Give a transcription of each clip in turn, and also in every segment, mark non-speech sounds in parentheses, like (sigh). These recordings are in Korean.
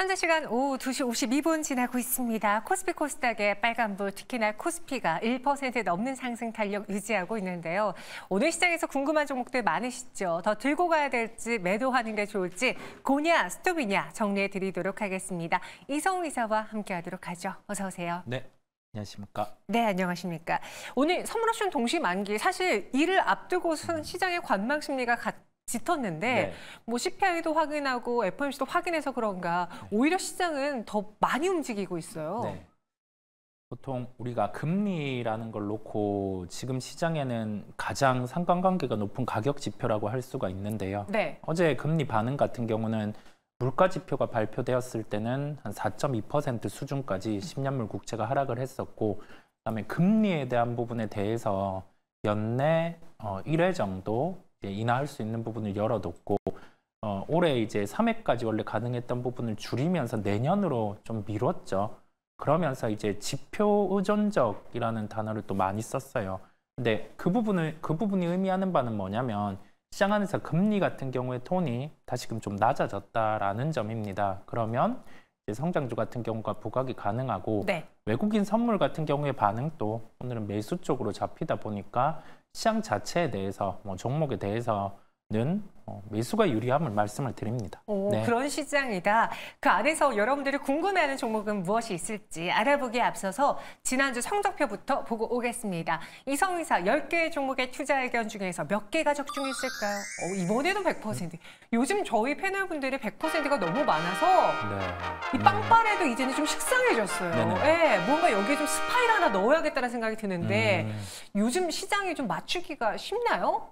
현재 시간 오후 2시 52분 지나고 있습니다. 코스피 코스닥의 빨간불, 특히나 코스피가 1% 넘는 상승 탄력 유지하고 있는데요. 오늘 시장에서 궁금한 종목들 많으시죠? 더 들고 가야 될지 매도하는 게 좋을지 고냐, 스톱이냐 정리해 드리도록 하겠습니다. 이성우 이사와 함께하도록 하죠. 어서 오세요. 네, 안녕하십니까. 네, 안녕하십니까. 오늘 선물 옵션 동시 만기 사실 이를 앞두고선 시장의 관망 심리가 같 짙었는데 네. 뭐 CPI도 확인하고 FOMC도 확인해서 그런가 오히려 시장은 더 많이 움직이고 있어요. 네. 보통 우리가 금리라는 걸 놓고 지금 시장에는 가장 상관관계가 높은 가격 지표라고 할 수가 있는데요. 네. 어제 금리 반응 같은 경우는 물가 지표가 발표되었을 때는 한 4.2% 수준까지 10년물 국채가 하락을 했었고 그다음에 금리에 대한 부분에 대해서 연내 어, 1회 정도 인하할 수 있는 부분을 열어뒀고 어, 올해 이제 3회까지 원래 가능했던 부분을 줄이면서 내년으로 좀 미뤘죠. 그러면서 이제 지표 의존적이라는 단어를 또 많이 썼어요. 근데 그 부분을 그 부분이 의미하는 바는 뭐냐면 시장 안에서 금리 같은 경우에 톤이 다시금 좀 낮아졌다라는 점입니다. 그러면 이제 성장주 같은 경우가 부각이 가능하고 네. 외국인 선물 같은 경우의 반응도 오늘은 매수 쪽으로 잡히다 보니까 시장 자체에 대해서 뭐 종목에 대해서는 어, 매수가 유리함을 말씀을 드립니다. 오, 네. 그런 시장이다. 그 안에서 여러분들이 궁금해하는 종목은 무엇이 있을지 알아보기에 앞서서 지난주 성적표부터 보고 오겠습니다. 이성의사 10개의 종목의 투자 의견 중에서 몇 개가 적중했을까요? 어, 이번에도 100%. 요즘 저희 패널분들이 100%가 너무 많아서 네. 이 빵빠레도 이제는 좀 식상해졌어요. 네네. 예, 뭔가 여기에 좀 스파이를 하나 넣어야겠다는 생각이 드는데 음, 요즘 시장이 좀 맞추기가 쉽나요?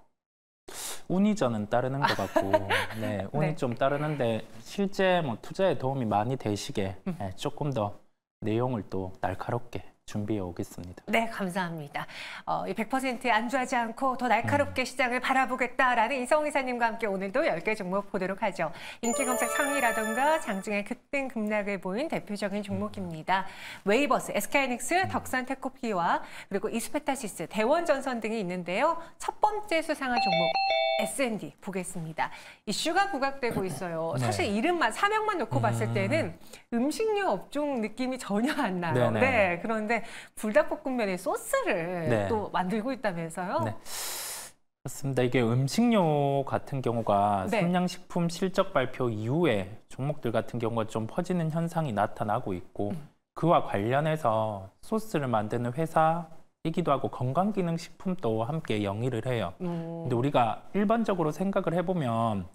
운이 저는 따르는 것 같고, (laughs) 네, 운이 네. 좀 따르는데 실제 뭐 투자에 도움이 많이 되시게 음. 네, 조금 더 내용을 또 날카롭게 준비해 오겠습니다. 네, 감사합니다. 어, 이 100%에 안주하지 않고 더 날카롭게 시장을 바라보겠다라는 이성 이사님과 함께 오늘도 10개 종목 보도록 하죠. 인기 검색 상위라던가 장중에 급등 급락을 보인 대표적인 종목입니다. 웨이버스, SK하이닉스, 덕산테코피아 그리고 이수페타시스, 대원전선 등이 있는데요. 첫 번째 수상한 종목 S&D 보겠습니다. 이슈가 부각되고 있어요. 네. 사실 이름만 사명만 놓고 봤을 음. 때는 음식료 업종 느낌이 전혀 안 나요. 네네. 네, 그런데 불닭볶음면에 소스를 네. 또 만들고 있다면서요? 네. 그렇습니다. 이게 음식료 같은 경우가 네. 삼양식품 실적 발표 이후에 종목들 같은 경우가 좀 퍼지는 현상이 나타나고 있고 음. 그와 관련해서 소스를 만드는 회사 이기도 하고 건강기능식품도 함께 영위를 해요. 음, 근데 우리가 일반적으로 생각을 해보면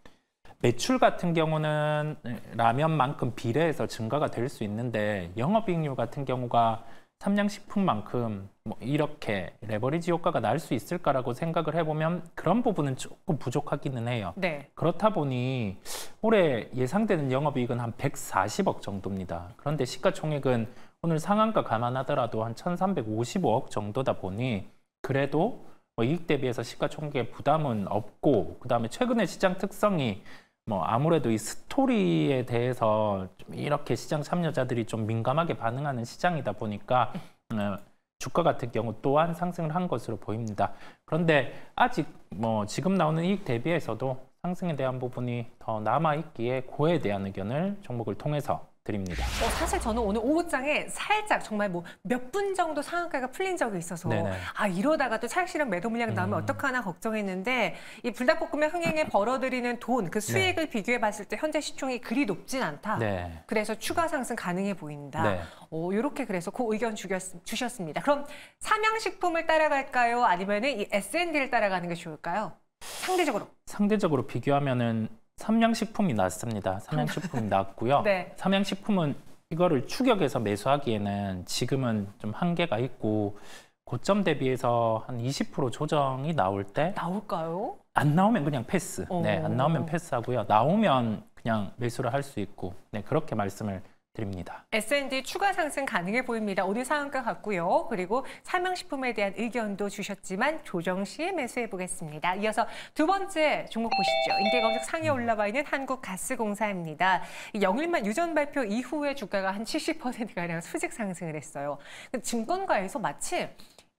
매출 같은 경우는 라면만큼 비례해서 증가가 될 수 있는데 영업이익률 같은 경우가 삼양식품만큼 뭐 이렇게 레버리지 효과가 날 수 있을까라고 생각을 해보면 그런 부분은 조금 부족하기는 해요. 네. 그렇다 보니 올해 예상되는 영업이익은 한 140억 정도입니다. 그런데 시가총액은 오늘 상한가 감안하더라도 한 1,355억 정도다 보니 그래도 뭐 이익 대비해서 시가총액에 부담은 없고 그다음에 최근에 시장 특성이 뭐 아무래도 이 스토리에 대해서 좀 이렇게 시장 참여자들이 좀 민감하게 반응하는 시장이다 보니까 어, 주가 같은 경우 또한 상승을 한 것으로 보입니다. 그런데 아직 뭐 지금 나오는 이익 대비해서도 상승에 대한 부분이 더 남아 있기에 그에 대한 의견을 종목을 통해서 드립니다. 어, 사실 저는 오늘 오후장에 살짝 정말 뭐 몇 분 정도 상한가가 풀린 적이 있어서 네네. 아 이러다가 또 차익실현 매도 물량 나오면 음. 어떡하나 걱정했는데 이 불닭볶음면 흥행에 벌어들이는 돈 그 수익을 비교해 봤을 때 현재 시총이 그리 높진 않다. 네. 그래서 추가 상승 가능해 보인다. 네. 오, 이렇게 그래서 그 의견 주겼, 주셨습니다. 그럼 삼양식품을 따라갈까요? 아니면 이 S&D를 따라가는 게 좋을까요? 상대적으로. 상대적으로 비교하면은 삼양식품이 낫습니다. 삼양식품이 (laughs) 낫고요. 네. 삼양식품은 이거를 추격해서 매수하기에는 지금은 좀 한계가 있고 고점 대비해서 한 20% 조정이 나올 때안 나올까요? 나오면 그냥 패스. 네, 어. 안 나오면 패스하고요. 나오면 그냥 매수를 할 수 있고 네, 그렇게 말씀을 드립니다. S&D 추가 상승 가능해 보입니다. 오늘 상한가 같고요. 그리고 삼양식품에 대한 의견도 주셨지만 조정 시에 매수해 보겠습니다. 이어서 두 번째 종목 보시죠. 인기검색 상위에 올라와 있는 한국가스공사입니다. 이 영일만 유전 발표 이후에 주가가 한 70%가량 수직 상승을 했어요. 그 증권가에서 마치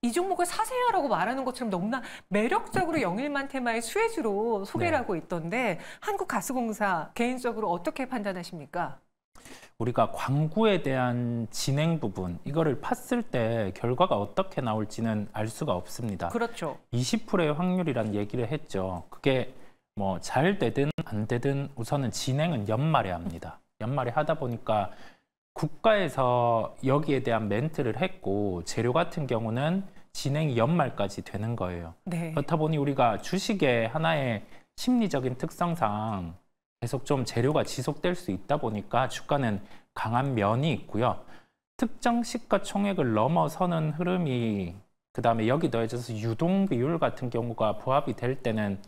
이 종목을 사세요라고 말하는 것처럼 너무나 매력적으로 영일만 테마의 수혜주로 소개를 네. 하고 있던데 한국가스공사 개인적으로 어떻게 판단하십니까? 우리가 광구에 대한 진행 부분 이거를 팠을 때 결과가 어떻게 나올지는 알 수가 없습니다. 그렇죠. 20%의 확률이란 얘기를 했죠. 그게 뭐 잘 되든 안 되든 우선은 진행은 연말에 합니다. 연말에 하다 보니까 국가에서 여기에 대한 멘트를 했고 재료 같은 경우는 진행이 연말까지 되는 거예요. 네. 그렇다 보니 우리가 주식의 하나의 심리적인 특성상 계속 좀 재료가 지속될 수 있다 보니까 주가는 강한 면이 있고요. 특정 시가 총액을 넘어서는 흐름이 그다음에 여기 더해져서 유동 비율 같은 경우가 부합이 될 때는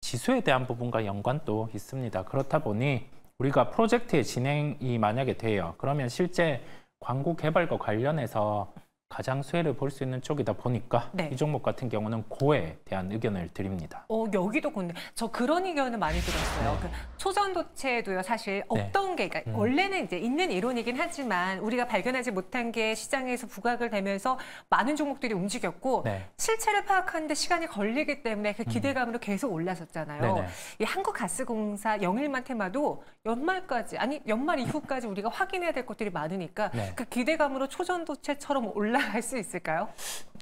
지수에 대한 부분과 연관도 있습니다. 그렇다 보니 우리가 프로젝트의 진행이 만약에 돼요. 그러면 실제 광고 개발과 관련해서 가장 수혜를 볼 수 있는 쪽이다 보니까 네. 이 종목 같은 경우는 고에 대한 의견을 드립니다. 어, 여기도 근데 저 그런 의견을 많이 들었어요. 네. 그 초전도체도요, 사실 없던 게, 그러니까 음. 원래는 이제 있는 이론이긴 하지만 우리가 발견하지 못한 게 시장에서 부각을 되면서 많은 종목들이 움직였고 네. 실체를 파악하는데 시간이 걸리기 때문에 그 기대감으로 계속 올랐었잖아요. 네네. 이 한국가스공사 영일만 테마도 연말까지 아니 연말 이후까지 우리가 확인해야 될 것들이 많으니까 네. 그 기대감으로 초전도체처럼 올라 갈 수 있을까요?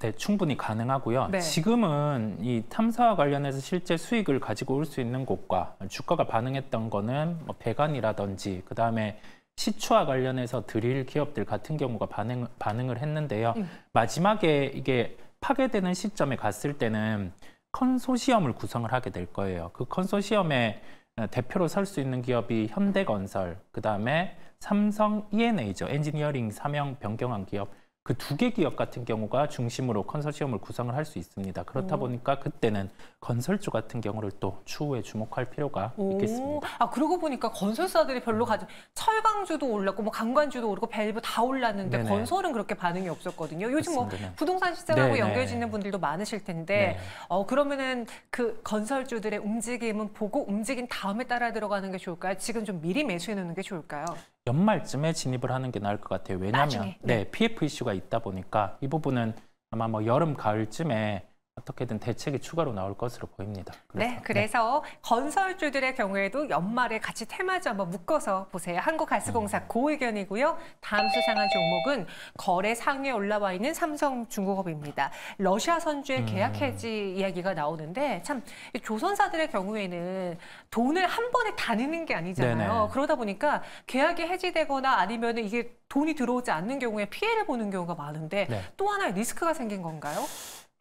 네, 충분히 가능하고요. 네. 지금은 이 탐사와 관련해서 실제 수익을 가지고 올 수 있는 곳과 주가가 반응했던 거는 뭐 배관이라든지 그 다음에 시추와 관련해서 드릴 기업들 같은 경우가 반응, 반응을 했는데요. 음. 마지막에 이게 파괴되는 시점에 갔을 때는 컨소시엄을 구성을 하게 될 거예요. 그 컨소시엄의 어, 대표로 설 수 있는 기업이 현대건설, 그 다음에 삼성 E&A죠. 엔지니어링 사명 변경한 기업. 그 두 개 기업 같은 경우가 중심으로 컨소시엄을 구성을 할 수 있습니다. 그렇다 오. 보니까 그때는 건설주 같은 경우를 또 추후에 주목할 필요가 있겠습니다. 아 그러고 보니까 건설사들이 별로 가지 철강주도 올랐고 뭐 강관주도 오르고 밸브 다 올랐는데 네네. 건설은 그렇게 반응이 없었거든요. 요즘 뭐 그렇습니다. 네. 부동산 시장하고 네네. 연결 짓는 분들도 많으실 텐데 네. 어 그러면은 그 건설주들의 움직임은 보고 움직인 다음에 따라 들어가는 게 좋을까요? 지금 좀 미리 매수해 놓는 게 좋을까요? 연말쯤에 진입을 하는 게 나을 것 같아요. 왜냐하면 나중에, 네, PF 이슈가 있다 보니까 이 부분은 아마 뭐 여름 가을쯤에 어떻게든 대책이 추가로 나올 것으로 보입니다. 네, 그래서 건설주들의 경우에도 연말에 같이 테마주 한번 묶어서 보세요. 한국가스공사 음. 고 의견이고요. 다음 수상한 종목은 거래 상위에 올라와 있는 삼성중공업입니다. 러시아 선주의 음. 계약 해지 이야기가 나오는데 참이 조선사들의 경우에는 돈을 한 번에 다 내는 게 아니잖아요. 네네. 그러다 보니까 계약이 해지되거나 아니면 이게 돈이 들어오지 않는 경우에 피해를 보는 경우가 많은데 네. 또 하나의 리스크가 생긴 건가요?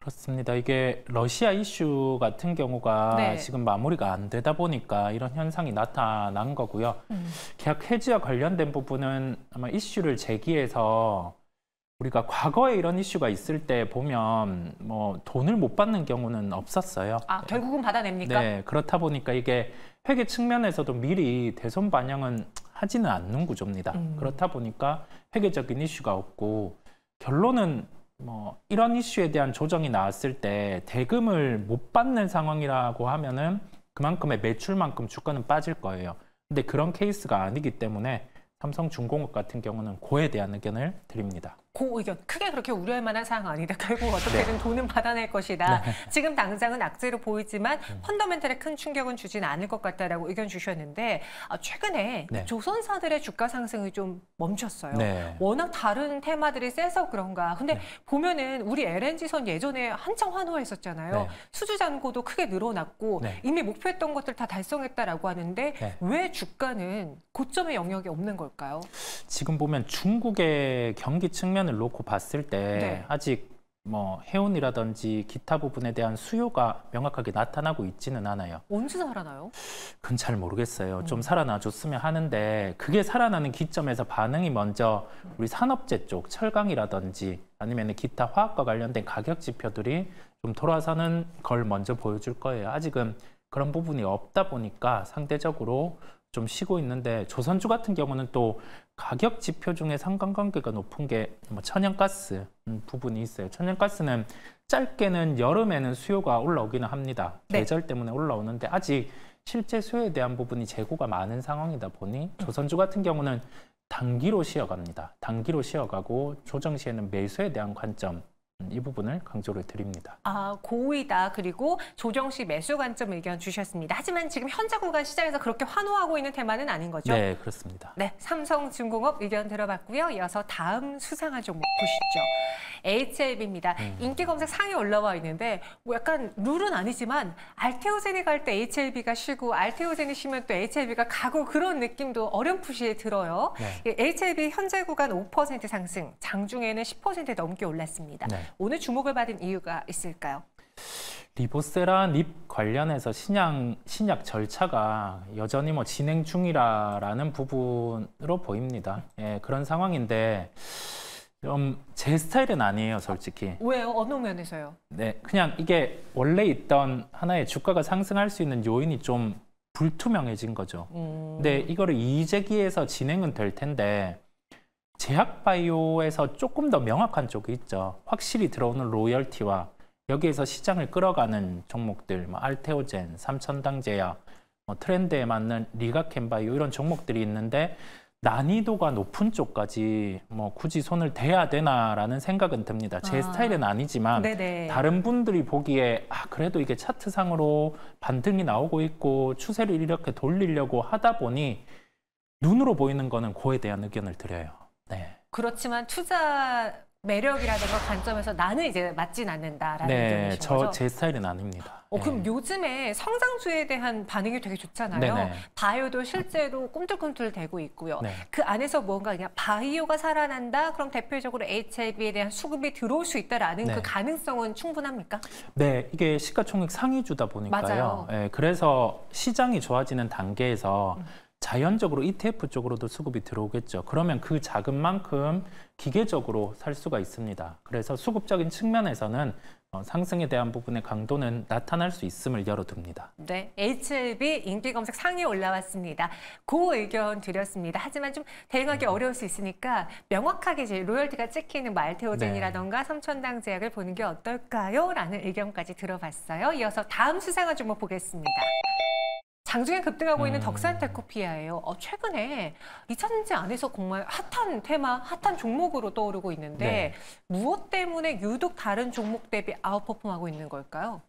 그렇습니다. 이게 러시아 이슈 같은 경우가 네. 지금 마무리가 안 되다 보니까 이런 현상이 나타난 거고요. 음. 계약 해지와 관련된 부분은 아마 이슈를 제기해서 우리가 과거에 이런 이슈가 있을 때 보면 뭐 돈을 못 받는 경우는 없었어요. 아, 결국은 받아냅니까? 네, 그렇다 보니까 이게 회계 측면에서도 미리 대손 반영은 하지는 않는 구조입니다. 음. 그렇다 보니까 회계적인 이슈가 없고 결론은 뭐 이런 이슈에 대한 조정이 나왔을 때 대금을 못 받는 상황이라고 하면은 그만큼의 매출만큼 주가는 빠질 거예요. 근데 그런 케이스가 아니기 때문에 삼성중공업 같은 경우는 고에 대한 의견을 드립니다. 고 의견 크게 그렇게 우려할 만한 사항 아니다. (laughs) 결국 어떻게든 돈은 받아낼 것이다. 지금 당장은 악재로 보이지만 펀더멘털에 큰 충격은 주진 않을 것 같다라고 의견 주셨는데 아, 최근에 네. 조선사들의 주가 상승이 좀 멈췄어요. 네. 워낙 다른 테마들이 세서 그런가. 근데 네. 보면은 우리 LNG선 예전에 한창 환호했었잖아요. 네. 수주 잔고도 크게 늘어났고 네. 이미 목표했던 것들 다 달성했다라고 하는데 네. 왜 주가는 고점의 영역이 없는 걸까요? 지금 보면 중국의 경기 측면 을 놓고 봤을 때 네. 아직 뭐 해운이라든지 기타 부분에 대한 수요가 명확하게 나타나고 있지는 않아요. 언제 살아나요? 그건 잘 모르겠어요. 음. 좀 살아나 줬으면 하는데 그게 살아나는 기점에서 반응이 먼저 우리 산업재 쪽 철강이라든지 아니면 기타 화학과 관련된 가격 지표들이 좀 돌아서는 걸 먼저 보여줄 거예요. 아직은 그런 부분이 없다 보니까 상대적으로 좀 쉬고 있는데 조선주 같은 경우는 또 가격 지표 중에 상관관계가 높은 게 뭐 천연가스 음, 부분이 있어요. 천연가스는 짧게는 여름에는 수요가 올라오기는 합니다. 네. 계절 때문에 올라오는데 아직 실제 수요에 대한 부분이 재고가 많은 상황이다 보니 조선주 같은 경우는 단기로 쉬어갑니다. 단기로 쉬어가고 조정 시에는 매수에 대한 관점 이 부분을 강조를 드립니다. 아, 고의다. 그리고 조정 시 매수 관점 의견 주셨습니다. 하지만 지금 현재 구간 시장에서 그렇게 환호하고 있는 테마는 아닌 거죠? 네, 그렇습니다. 네, 삼성중공업 의견 들어봤고요. 이어서 다음 수상한 종목 보시죠. HLB입니다. 음. 인기 검색 상위 올라와 있는데 뭐 약간 룰은 아니지만 알테오젠이 갈 때 HLB가 쉬고 알테오젠이 쉬면 또 HLB가 가고 그런 느낌도 어렴풋이 들어요. 네. 예, HLB 현재 구간 5% 상승, 장중에는 10% 넘게 올랐습니다. 네. 오늘 주목을 받은 이유가 있을까요? 리보세라 립 관련해서 신약, 신약 절차가 여전히 뭐 진행 중이라는 부분으로 보입니다. 예, 그런 상황인데 좀제 스타일은 아니에요, 솔직히. 왜요? 어느 면에서요? 네, 그냥 이게 원래 있던 하나의 주가가 상승할 수 있는 요인이 좀 불투명해진 거죠. 음, 근데 이거를 이재기에서 진행은 될 텐데 제약바이오에서 조금 더 명확한 쪽이 있죠. 확실히 들어오는 로열티와 여기에서 시장을 끌어가는 종목들, 뭐 알테오젠, 삼천당제약, 뭐 트렌드에 맞는 리가켄바이오 이런 종목들이 있는데 난이도가 높은 쪽까지 뭐 굳이 손을 대야 되나라는 생각은 듭니다. 제 아. 스타일은 아니지만 네네. 다른 분들이 보기에 아 그래도 이게 차트상으로 반등이 나오고 있고 추세를 이렇게 돌리려고 하다 보니 눈으로 보이는 거는 고에 대한 의견을 드려요. 네. 그렇지만 투자 매력이라든가 관점에서 나는 이제 맞진 않는다라는 네, 의견이신 저 거죠? 제 스타일은 아닙니다. 어, 그럼 네. 요즘에 성장주에 대한 반응이 되게 좋잖아요. 네네. 바이오도 실제로 꿈틀꿈틀 대고 있고요. 네. 그 안에서 뭔가 그냥 바이오가 살아난다? 그럼 대표적으로 HIV에 대한 수급이 들어올 수 있다라는 네. 그 가능성은 충분합니까? 네, 이게 시가총액 상위주다 보니까요. 맞아요. 예, 그래서 시장이 좋아지는 단계에서 음. 자연적으로 ETF 쪽으로도 수급이 들어오겠죠. 그러면 그 자금만큼 기계적으로 살 수가 있습니다. 그래서 수급적인 측면에서는 어, 상승에 대한 부분의 강도는 나타날 수 있음을 열어둡니다. 네, HLB 인기 검색 상위에 올라왔습니다. 그 의견 드렸습니다. 하지만 좀 대응하기 어려울 수 있으니까 명확하게 이제 로열티가 찍히는 뭐 말테오젠이라던가 삼천당 제약을 보는 게 어떨까요? 라는 의견까지 들어봤어요. 이어서 다음 수상한 종목 보겠습니다. 장중에 급등하고 있는 음. 덕산테코피아예요. 어, 최근에 2차 전지 안에서 정말 핫한 테마, 핫한 종목으로 떠오르고 있는데 네. 무엇 때문에 유독 다른 종목 대비 아웃퍼폼하고 있는 걸까요?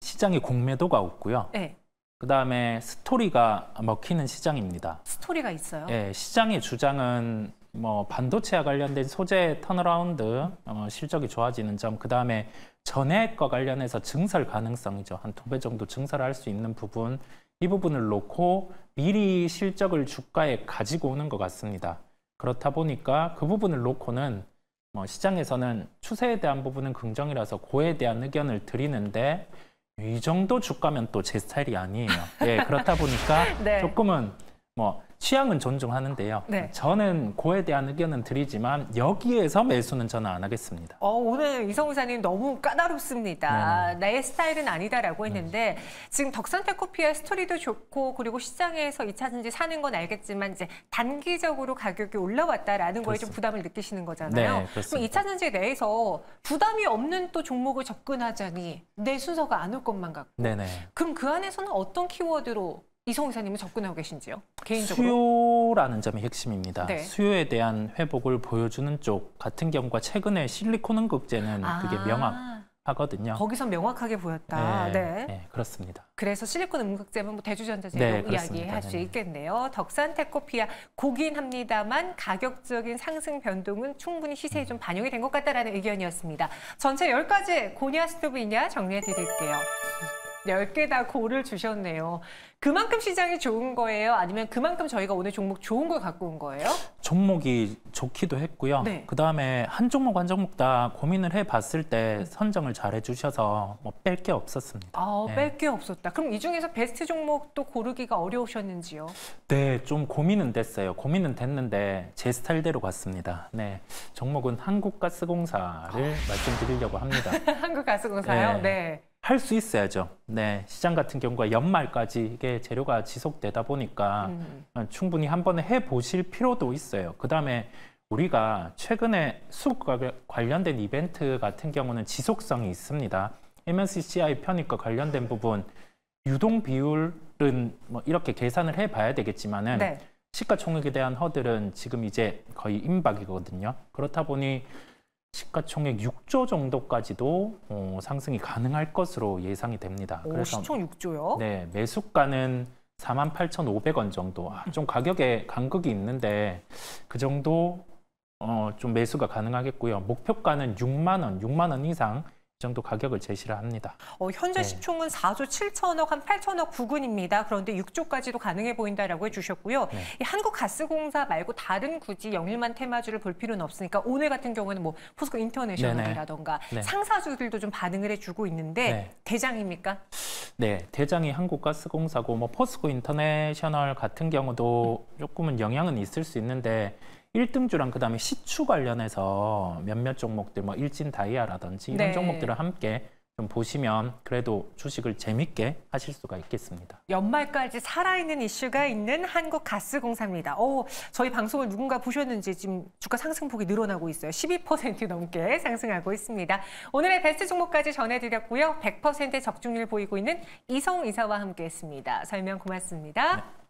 시장의 공매도가 없고요. 네, 그 다음에 스토리가 먹히는 시장입니다. 스토리가 있어요. 예, 시장의 주장은 뭐 반도체와 관련된 소재 turnaround 어, 실적이 좋아지는 점, 그 다음에 전해과 관련해서 증설 가능성이죠. 한 두 배 정도 증설할 수 있는 부분, 이 부분을 놓고 미리 실적을 주가에 가지고 오는 것 같습니다. 그렇다 보니까 그 부분을 놓고는 뭐 시장에서는 추세에 대한 부분은 긍정이라서 고에 대한 의견을 드리는데 이 정도 주가면 또 제 스타일이 아니에요. 예, 그렇다 보니까 (laughs) 네. 조금은 뭐 취향은 존중하는데요. 네. 저는 고에 대한 의견은 드리지만 여기에서 매수는 저는 안 하겠습니다. 어, 오늘 이성우 사님 너무 까다롭습니다. 네네. 나의 스타일은 아니다라고 했는데 지금 덕산테코피아 스토리도 좋고 그리고 시장에서 2차전지 사는 건 알겠지만 이제 단기적으로 가격이 올라왔다라는 거에 좀 그렇습니다. 부담을 느끼시는 거잖아요. 네, 그렇습니다. 그럼 2차전지 내에서 부담이 없는 또 종목을 접근하자니 내 순서가 안 올 것만 같고 네네. 그럼 그 안에서는 어떤 키워드로 이성우 이사님은 접근하고 계신지요? 개인적으로? 수요라는 점이 핵심입니다. 네. 수요에 대한 회복을 보여주는 쪽 같은 경우가 최근에 실리콘 응급제는 그게 아, 명확 하거든요. 거기서 명확하게 보였다. 네. 네, 그렇습니다. 그래서 실리콘 음극제면 뭐 대주전자제로 네. 이야기할 수 네네. 있겠네요. 덕산테코피아 고긴 합니다만 가격적인 상승 변동은 충분히 시세에 좀 반영이 된 것 같다라는 의견이었습니다. 전체 10가지 고냐 스톱이냐 정리해 드릴게요. 10개 다 고를 주셨네요. 그만큼 시장이 좋은 거예요? 아니면 그만큼 저희가 오늘 종목 좋은 걸 갖고 온 거예요? 종목이 좋기도 했고요. 네. 그 다음에 한 종목 한 종목 다 고민을 해봤을 때 선정을 잘 해주셔서 뭐 뺄 게 없었습니다. 아, 네. 뺄게 없었다. 그럼 이 중에서 베스트 종목도 고르기가 어려우셨는지요? 네, 좀 고민은 됐어요. 고민은 됐는데 제 스타일대로 갔습니다. 네, 종목은 한국가스공사를 말씀드리려고 합니다. (laughs) 한국가스공사요? 네. 네. 할 수 있어야죠. 네, 시장 같은 경우가 연말까지 이게 재료가 지속되다 보니까 음. 충분히 한 번에 해 보실 필요도 있어요. 그 다음에 우리가 최근에 수급과 관련된 이벤트 같은 경우는 지속성이 있습니다. MSCI 편입과 관련된 부분 유동 비율은 뭐 이렇게 계산을 해봐야 되겠지만은 네. 시가총액에 대한 허들은 지금 이제 거의 임박이거든요. 그렇다 보니 시가총액 6조 정도까지도 어, 상승이 가능할 것으로 예상이 됩니다. 오, 시총 6조요. 네, 매수가는 48,500원 정도. 아, 좀 가격에 간극이 있는데 그 정도 어, 좀 매수가 가능하겠고요. 목표가는 6만 원, 6만 원 이상 이 정도 가격을 제시를 합니다. 어, 현재 네. 시총은 4조 7천억, 한 8천억 부근입니다. 그런데 6조까지도 가능해 보인다라고 해주셨고요. 네. 이 한국가스공사 말고 다른 굳이 영일만 테마주를 볼 필요는 없으니까 오늘 같은 경우에는 뭐 포스코 인터내셔널이라던가 네. 상사주들도 좀 반응을 해주고 있는데 네. 대장입니까? 네, 대장이 한국가스공사고 뭐 포스코 인터내셔널 같은 경우도 조금은 영향은 있을 수 있는데 1등주랑 그다음에 시추 관련해서 몇몇 종목들 뭐 일진 다이아라든지 이런 네. 종목들을 함께 좀 보시면 그래도 주식을 재밌게 하실 수가 있겠습니다. 연말까지 살아있는 이슈가 있는 한국가스공사입니다. 오, 저희 방송을 누군가 보셨는지 지금 주가 상승폭이 늘어나고 있어요. 12% 넘게 상승하고 있습니다. 오늘의 베스트 종목까지 전해드렸고요. 100% 적중률 보이고 있는 이성 이사와 함께했습니다. 설명 고맙습니다. 네.